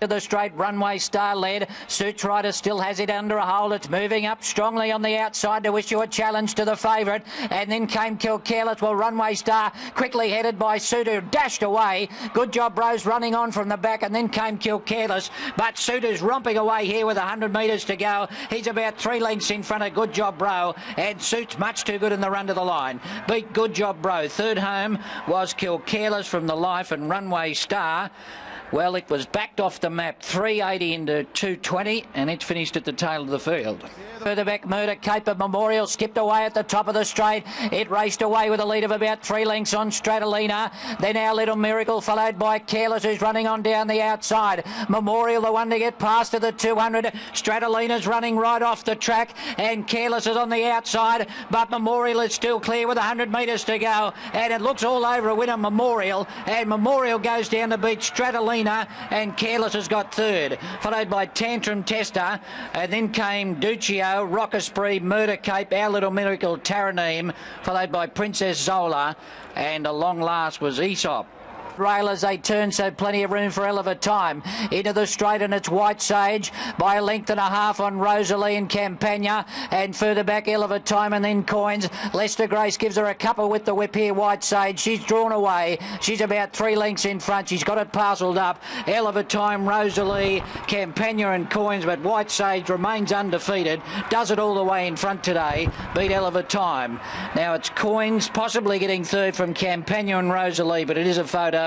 to the straight runway star led. Suits Rider still has it under a hold. It's moving up strongly on the outside to issue a challenge to the favourite. And then came Kill Careless. Well, runway star quickly headed by Suitor dashed away. Good job, Rose running on from the back. And then came Kill Careless. But Suitor's romping away here with 100 metres to go. He's about three lengths in front of Good Job Bro. And Suits much too good in the run to the line. Beat Good Job Bro. Third home was Kill Careless from the Life and Runway Star. Well, it was backed off the map, 380 into 220, and it finished at the tail of the field. Further back, Murder Cape of Memorial skipped away at the top of the straight. It raced away with a lead of about three lengths on Stratolina. Then our little miracle, followed by Careless, who's running on down the outside. Memorial, the one to get past to the 200. Stratolina's running right off the track, and Careless is on the outside, but Memorial is still clear with 100 metres to go, and it looks all over a winner, Memorial, and Memorial goes down to beat Stratolina and Careless has got third, followed by Tantrum Tester, and then came Duccio, Rockaspree, Murder Cape, Our Little Miracle, Taranim, followed by Princess Zola, and a long last was Aesop rail as they turn, so plenty of room for hell of a time. Into the straight and it's White Sage by a length and a half on Rosalie and Campagna, and further back hell of a time and then Coins. Lester Grace gives her a couple with the whip here, White Sage. She's drawn away. She's about three lengths in front. She's got it parcelled up. Hell of a time, Rosalie, Campagna and Coins, but White Sage remains undefeated. Does it all the way in front today. Beat hell of a time. Now it's Coins possibly getting third from Campagna and Rosalie, but it is a photo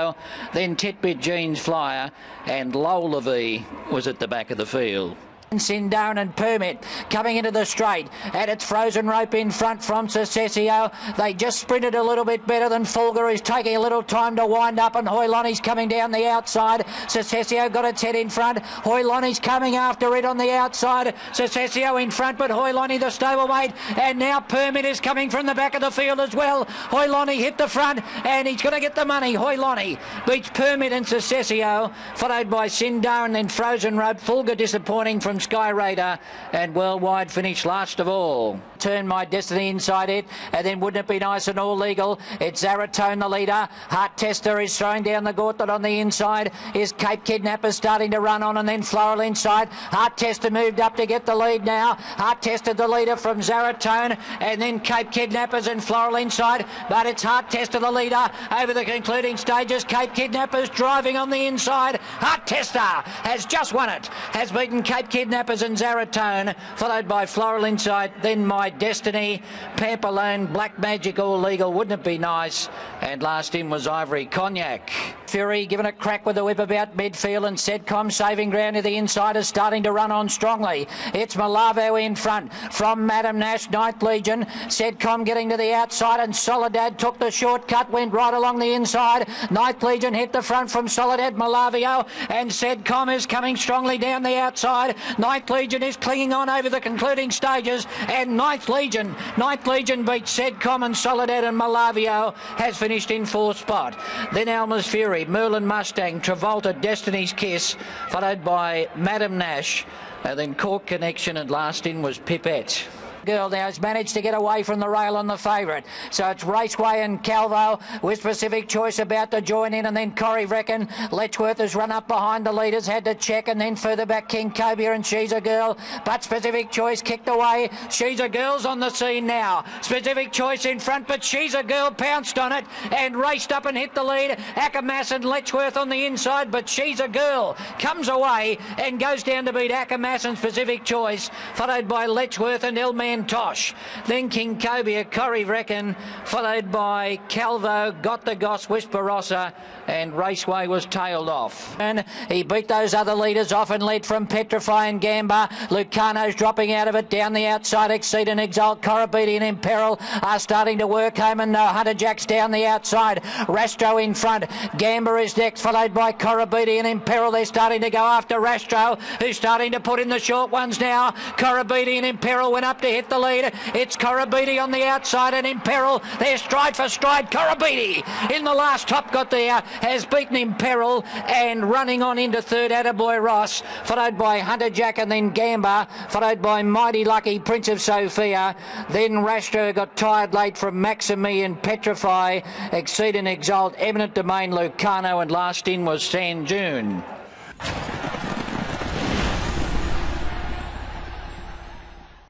then Titbit Jeans Flyer, and Lola V was at the back of the field. Sindarin and Permit coming into the straight and it's frozen rope in front from Secessio. They just sprinted a little bit better than Fulger who's taking a little time to wind up and Hoyloni's coming down the outside. Secessio got its head in front. Hoyloni's coming after it on the outside. Secessio in front but Hoyloni the stablemate and now Permit is coming from the back of the field as well. Hoyloni hit the front and he's going to get the money. Hoyloni beats Permit and Secessio followed by Sindarin then Frozen Rope. Fulger disappointing from Sky Raider and Worldwide finish last of all. Turn my destiny inside it and then wouldn't it be nice and all legal? It's Zaratone the leader. Heart Tester is throwing down the gauntlet on the inside. Is Cape Kidnapper starting to run on and then Floral Insight. Heart Tester moved up to get the lead now. Heart Tester the leader from Zaratone and then Cape Kidnappers and Floral Insight. But it's Heart Tester the leader over the concluding stages. Cape Kidnappers driving on the inside. Heart Tester has just won it. Has beaten Cape Kidnappers Kidnappers and Zaratone, followed by Floral Insight, then My Destiny, Pampalone, Black Magic, all legal, wouldn't it be nice? And last in was Ivory Cognac. Fury given a crack with the whip about midfield and Sedcom saving ground to the inside is starting to run on strongly. It's Malavo in front from Madam Nash, Ninth Legion. Sedcom getting to the outside and Soledad took the shortcut, went right along the inside. Ninth Legion hit the front from Soledad Malavio and Sedcom is coming strongly down the outside. Ninth Legion is clinging on over the concluding stages, and Ninth Legion, Ninth Legion beats Sedcom Common, Soledad and Malavio has finished in fourth spot. Then Alma's Fury, Merlin Mustang, Travolta, Destiny's Kiss, followed by Madam Nash, and then Cork Connection, and last in was Pipette girl now has managed to get away from the rail on the favourite. So it's Raceway and Calvo with Pacific Choice about to join in and then Corrie Reckon. Letchworth has run up behind the leaders, had to check and then further back King Cobia and She's a Girl. But Pacific Choice kicked away. She's a Girl's on the scene now. Pacific Choice in front, but She's a Girl pounced on it and raced up and hit the lead. Ackermass and Letchworth on the inside, but She's a Girl comes away and goes down to beat Ackermass and Pacific Choice, followed by Letchworth and Elman Tosh. Then King Cobia, Corrie Reckon, followed by Calvo, Got the Goss, Whisperossa, and Raceway was tailed off. And he beat those other leaders off and led from Petrify and Gamba. Lucano's dropping out of it down the outside. Exceed and Exalt, Corabidi Imperil are starting to work home and Hunter Jack's down the outside. Rastro in front. Gamba is next, followed by Corabidi and Imperil. They're starting to go after Rastro, who's starting to put in the short ones now. Corabidi Imperil went up to hit the lead. It's Corabidi on the outside and Imperil. They're stride for stride. Corabidi in the last top got there has beaten Imperil and running on into third Attaboy Ross, followed by Hunter Jack and then Gamba, followed by Mighty Lucky Prince of Sophia. Then Rastro got tired late from Maximian Petrify, Exceed and Exalt, Eminent Domain Lucano, and last in was San June.